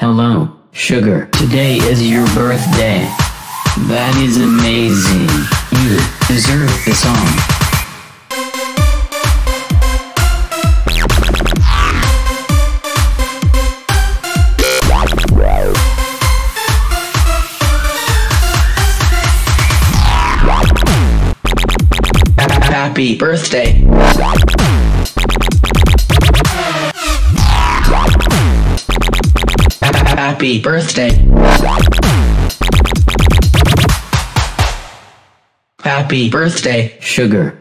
Hello, sugar. Today is your birthday. That is amazing. You deserve the song. Happy birthday. Happy birthday. Happy birthday, sugar.